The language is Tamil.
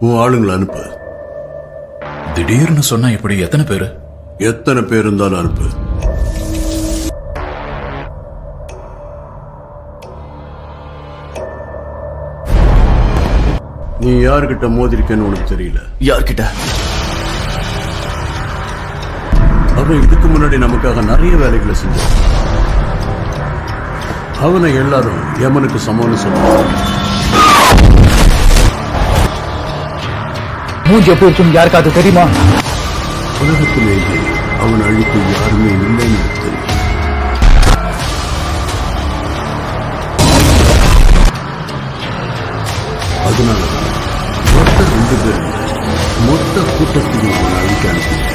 உன் ஆளுங்களை அனுப்பு. திடீர்னு சொன்னா எப்படி எத்தனை பேரு? எத்தனை பேர் இருந்தாலும் அனுப்பு. நீ யாருக்கிட்ட மோதிருக்கேன்னு உனக்கு தெரியல? யார்கிட்ட? அவன் இதுக்கு முன்னாடி நமக்காக நிறைய வேலைகளை செஞ்சான். அவனை எல்லாரும் யமனுக்கு சமம்னு சொல்லுவாங்க மூஞ்சி எப்படி யாருக்காவது தெரியுமா? உலகத்திலேயே அவன் அழிப்பு யாருமே இல்லைன்னு எனக்கு தெரியும். அதனால மொத்த ரெண்டு பேரும் மொத்த கூட்டத்தையும் அவன் அழிக்க அனுப்பி